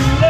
too late.